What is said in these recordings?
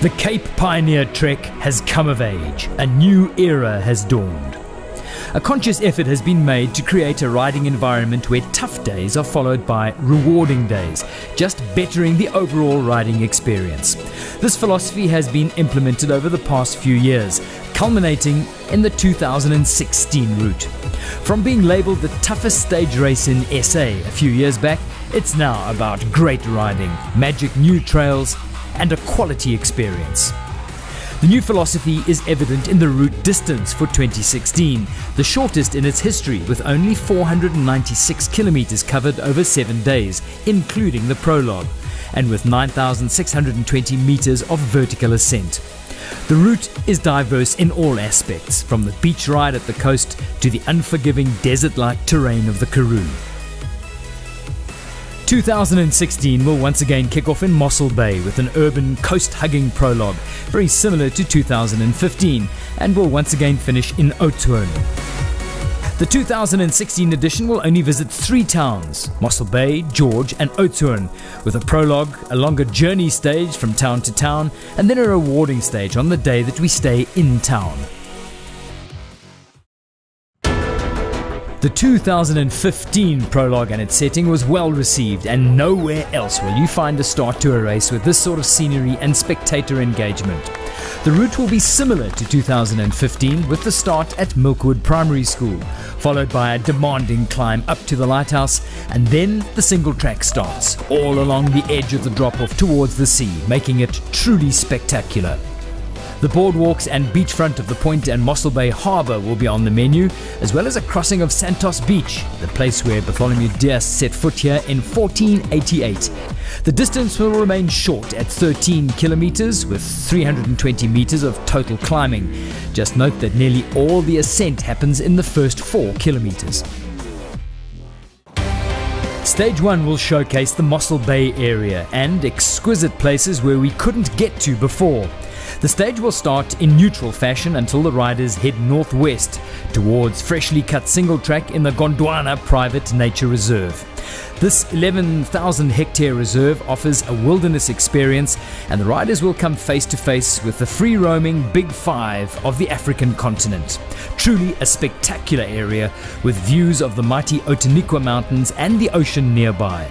The Cape Pioneer Trek has come of age. A new era has dawned. A conscious effort has been made to create a riding environment where tough days are followed by rewarding days, just bettering the overall riding experience. This philosophy has been implemented over the past few years, culminating in the 2016 route. From being labelled the toughest stage race in SA a few years back, it's now about great riding, magic new trails, and a quality experience. The new philosophy is evident in the route distance for 2016, the shortest in its history with only 496 kilometers covered over 7 days, including the prologue, and with 9,620 meters of vertical ascent. The route is diverse in all aspects, from the beach ride at the coast to the unforgiving desert like terrain of the Karoo. 2016 will once again kick off in Mossel Bay with an urban coast hugging prologue, very similar to 2015, and will once again finish in Oudtshoorn. The 2016 edition will only visit three towns Mossel Bay, George, and Oudtshoorn, with a prologue, a longer journey stage from town to town, and then a rewarding stage on the day that we stay in town. The 2015 prologue and its setting was well received, and nowhere else will you find a start to a race with this sort of scenery and spectator engagement. The route will be similar to 2015 with the start at Milkwood Primary School, followed by a demanding climb up to the lighthouse, and then the single track starts, all along the edge of the drop off towards the sea, making it truly spectacular. The boardwalks and beachfront of the Point and Mossel Bay Harbour will be on the menu, as well as a crossing of Santos Beach, the place where Bartholomew Dias set foot here in 1488. The distance will remain short at 13 kilometres with 320 metres of total climbing. Just note that nearly all the ascent happens in the first 4 kilometres. Stage 1 will showcase the Mossel Bay area and exquisite places where we couldn't get to before. The stage will start in neutral fashion until the riders head northwest towards freshly cut single track in the Gondwana Private Nature Reserve. This 11,000 hectare reserve offers a wilderness experience, and the riders will come face to face with the free roaming Big Five of the African continent. Truly a spectacular area with views of the mighty Outeniqua Mountains and the ocean nearby.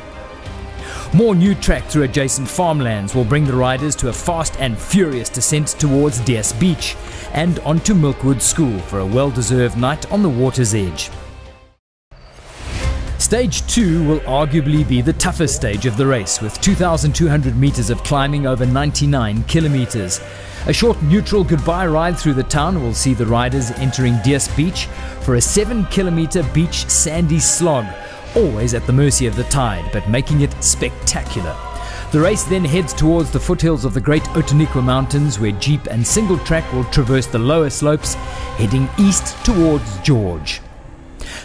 More new track through adjacent farmlands will bring the riders to a fast and furious descent towards Dias Beach and onto Milkwood School for a well deserved night on the water's edge. Stage 2 will arguably be the toughest stage of the race, with 2,200 metres of climbing over 99 kilometres. A short neutral goodbye ride through the town will see the riders entering Dias Beach for a 7 kilometre beach sandy slog always at the mercy of the tide, but making it spectacular. The race then heads towards the foothills of the Great Outeniqua Mountains, where Jeep and single track will traverse the lower slopes, heading east towards George.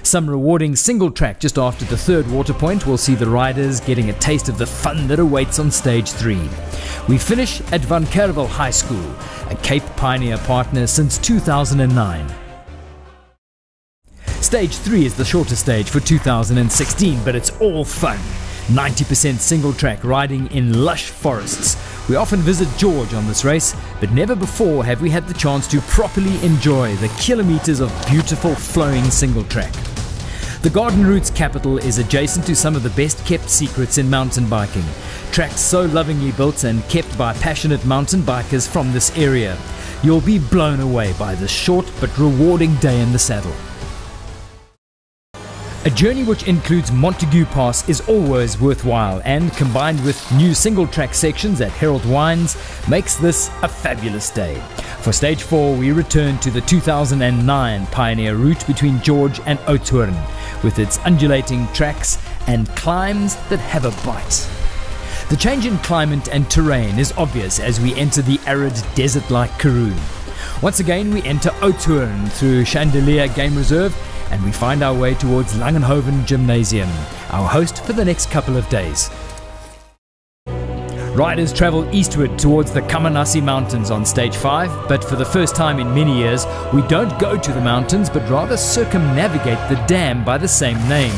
Some rewarding single track just after the third water point will see the riders getting a taste of the fun that awaits on stage 3. We finish at Van High School, a Cape Pioneer partner since 2009. Stage 3 is the shorter stage for 2016, but it's all fun. 90% single track riding in lush forests. We often visit George on this race, but never before have we had the chance to properly enjoy the kilometers of beautiful flowing single track. The Garden Routes capital is adjacent to some of the best kept secrets in mountain biking. Tracks so lovingly built and kept by passionate mountain bikers from this area. You'll be blown away by this short but rewarding day in the saddle. A journey which includes Montagu Pass is always worthwhile and combined with new single track sections at Herold Wines makes this a fabulous day. For stage 4 we return to the 2009 Pioneer route between George and Oudtshoorn with its undulating tracks and climbs that have a bite. The change in climate and terrain is obvious as we enter the arid desert-like Karoo. Once again we enter Oudtshoorn through Chandelier Game Reserve and we find our way towards Langenhoven Gymnasium, our host for the next couple of days. Riders travel eastward towards the Kammanassie Mountains on stage 5, but for the first time in many years, we don't go to the mountains but rather circumnavigate the dam by the same name.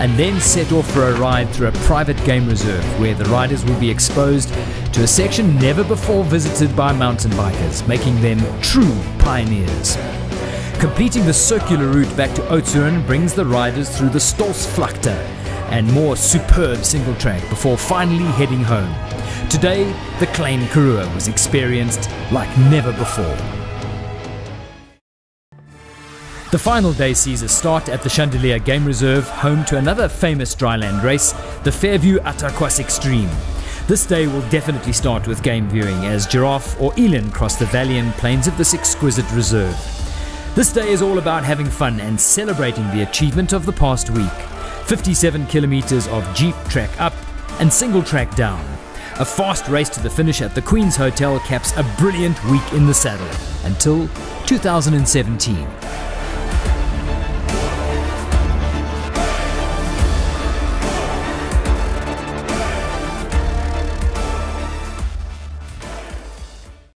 and then set off for a ride through a private game reserve where the riders will be exposed to a section never before visited by mountain bikers, making them true pioneers. Completing the circular route back to Oudtshoorn brings the riders through the Stolsvlakte and more superb single track before finally heading home. Today, the Klein Karoo was experienced like never before. The final day sees a start at the Chandelier Game Reserve, home to another famous dryland race, the Fairview Attakwas Extreme. This day will definitely start with game viewing as giraffe or eland cross the valley and plains of this exquisite reserve. This day is all about having fun and celebrating the achievement of the past week. 57 kilometers of jeep track up and single track down. A fast race to the finish at the Queen's Hotel caps a brilliant week in the saddle until 2017.